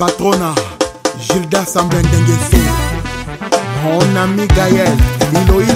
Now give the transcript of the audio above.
patrona gilda samblendengeso mon ami gaël iloï